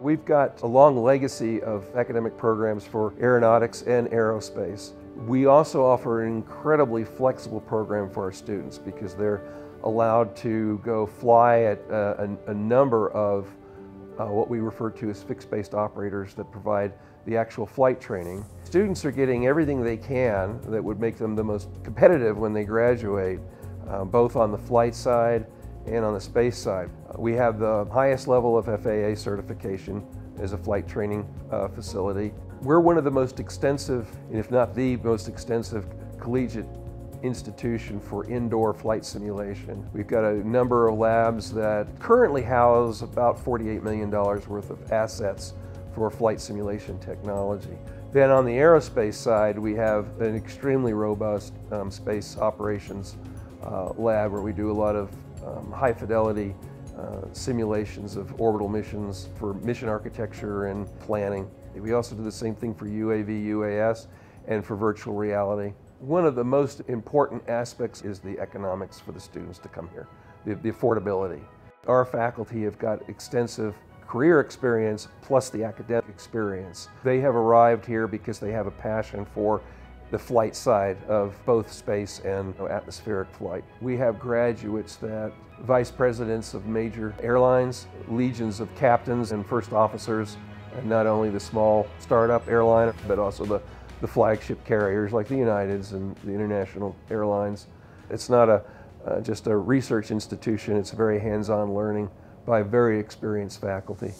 We've got a long legacy of academic programs for aeronautics and aerospace. We also offer an incredibly flexible program for our students because they're allowed to go fly at uh, a, a, number of uh, what we refer to as fixed-based operators that provide the actual flight training. Students are getting everything they can that would make them the most competitive when they graduate, uh, both on the flight side and on the space side. We have the highest level of FAA certification as a flight training uh, facility. We're one of the most extensive, if not the most extensive, collegiate institution for indoor flight simulation. We've got a number of labs that currently house about $48 million worth of assets for flight simulation technology. Then on the aerospace side, we have an extremely robust um, space operations uh, lab where we do a lot of um, high fidelity uh, simulations of orbital missions for mission architecture and planning. We also do the same thing for UAV, UAS, and for virtual reality. One of the most important aspects is the economics for the students to come here, the, the affordability. Our faculty have got extensive career experience plus the academic experience. They have arrived here because they have a passion for the flight side of both space and atmospheric flight. We have graduates that vice presidents of major airlines, legions of captains and first officers, and not only the small startup airline, but also the, the flagship carriers like the Uniteds and the international airlines. It's not a, uh, just a research institution, it's very hands-on learning by very experienced faculty.